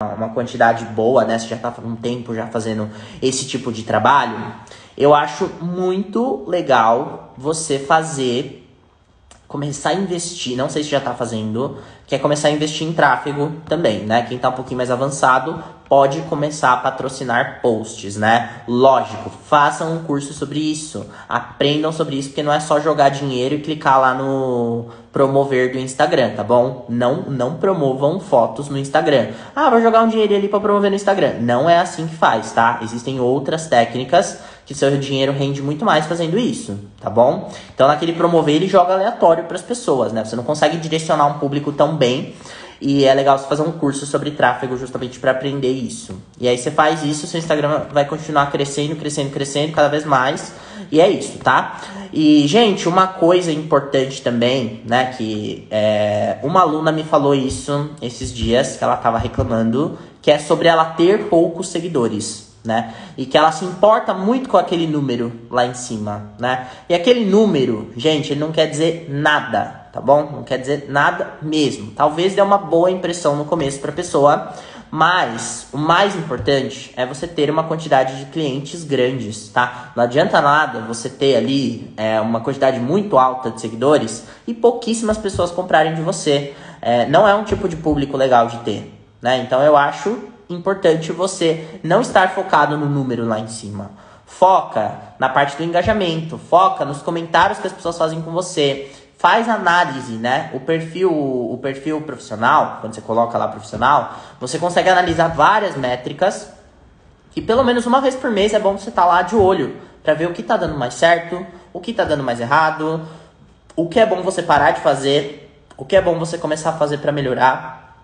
uma quantidade boa, né? Você já tá um tempo já fazendo esse tipo de trabalho. Eu acho muito legal você fazer começar a investir, não sei se já está fazendo, que é começar a investir em tráfego também, né? Quem está um pouquinho mais avançado pode começar a patrocinar posts, né? Lógico, façam um curso sobre isso, aprendam sobre isso, porque não é só jogar dinheiro e clicar lá no promover do Instagram, tá bom? Não, não promovam fotos no Instagram. Ah, vou jogar um dinheiro ali para promover no Instagram. Não é assim que faz, tá? Existem outras técnicas que seu dinheiro rende muito mais fazendo isso, tá bom? Então, naquele promover, ele joga aleatório para as pessoas, né? Você não consegue direcionar um público tão bem. E é legal você fazer um curso sobre tráfego justamente para aprender isso. E aí você faz isso, seu Instagram vai continuar crescendo, crescendo, crescendo cada vez mais. E é isso, tá? E, gente, uma coisa importante também, né? Que é, uma aluna me falou isso esses dias, que ela tava reclamando, que é sobre ela ter poucos seguidores né? E que ela se importa muito com aquele número lá em cima, né? E aquele número, gente, ele não quer dizer nada, tá bom? Não quer dizer nada mesmo. Talvez dê uma boa impressão no começo para a pessoa, mas o mais importante é você ter uma quantidade de clientes grandes, tá? Não adianta nada você ter ali é, uma quantidade muito alta de seguidores e pouquíssimas pessoas comprarem de você. É, não é um tipo de público legal de ter, né? Então eu acho importante você não estar focado no número lá em cima. Foca na parte do engajamento, foca nos comentários que as pessoas fazem com você. Faz análise, né? O perfil, o perfil profissional, quando você coloca lá profissional, você consegue analisar várias métricas e pelo menos uma vez por mês é bom você estar tá lá de olho para ver o que está dando mais certo, o que está dando mais errado, o que é bom você parar de fazer, o que é bom você começar a fazer para melhorar.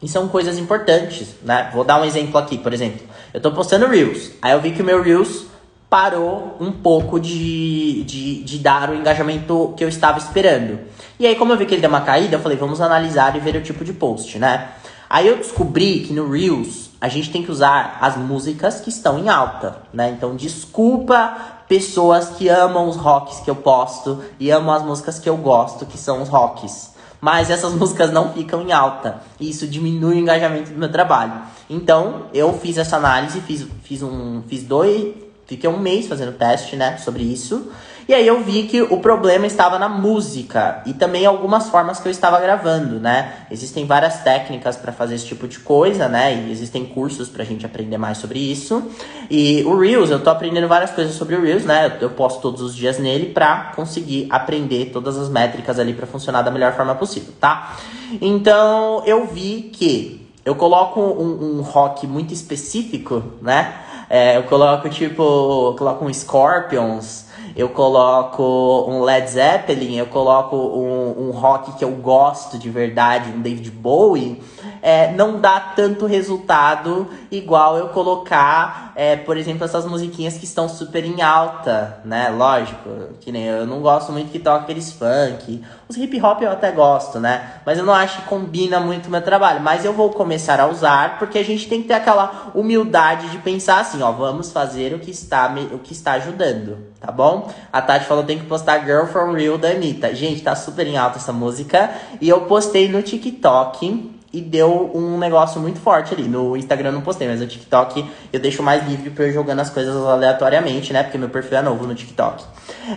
E são coisas importantes, né? Vou dar um exemplo aqui, por exemplo. Eu tô postando Reels. Aí eu vi que o meu Reels parou um pouco de, de, de dar o engajamento que eu estava esperando. E aí, como eu vi que ele deu uma caída, eu falei, vamos analisar e ver o tipo de post, né? Aí eu descobri que no Reels a gente tem que usar as músicas que estão em alta, né? Então, desculpa pessoas que amam os rocks que eu posto e amam as músicas que eu gosto, que são os rocks mas essas músicas não ficam em alta. E isso diminui o engajamento do meu trabalho. Então, eu fiz essa análise, fiz, fiz um. Fiz dois. Fiquei um mês fazendo teste, né, sobre isso. E aí eu vi que o problema estava na música e também algumas formas que eu estava gravando, né? Existem várias técnicas para fazer esse tipo de coisa, né? E existem cursos pra gente aprender mais sobre isso. E o Reels, eu tô aprendendo várias coisas sobre o Reels, né? Eu posto todos os dias nele pra conseguir aprender todas as métricas ali para funcionar da melhor forma possível, tá? Então eu vi que eu coloco um, um rock muito específico, né? É, eu coloco tipo, eu coloco um Scorpions, eu coloco um Led Zeppelin, eu coloco um, um rock que eu gosto de verdade, um David Bowie, é, não dá tanto resultado igual eu colocar, é, por exemplo, essas musiquinhas que estão super em alta, né? Lógico, que nem eu não gosto muito que toque aqueles funk. Os hip hop eu até gosto, né? Mas eu não acho que combina muito o meu trabalho. Mas eu vou começar a usar porque a gente tem que ter aquela humildade de pensar assim, ó, vamos fazer o que está, o que está ajudando, tá bom? A Tati falou tem que postar Girl From Real da Anitta. Gente, tá super em alta essa música. E eu postei no TikTok e deu um negócio muito forte ali. No Instagram não postei, mas no TikTok eu deixo mais livre pra eu jogando as coisas aleatoriamente, né? Porque meu perfil é novo no TikTok.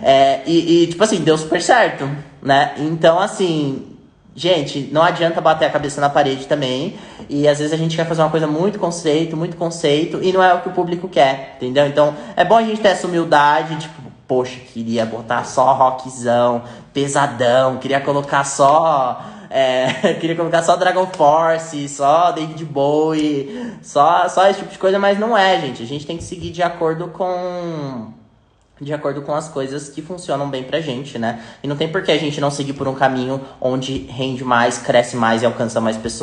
É, e, e, tipo assim, deu super certo, né? Então, assim, gente, não adianta bater a cabeça na parede também. E às vezes a gente quer fazer uma coisa muito conceito, muito conceito, e não é o que o público quer, entendeu? Então, é bom a gente ter essa humildade, tipo, poxa, queria botar só rockzão, pesadão, queria colocar só é, queria colocar só Dragon Force, só David Bowie, só, só esse tipo de coisa, mas não é, gente. A gente tem que seguir de acordo com. De acordo com as coisas que funcionam bem pra gente, né? E não tem por que a gente não seguir por um caminho onde rende mais, cresce mais e alcança mais pessoas.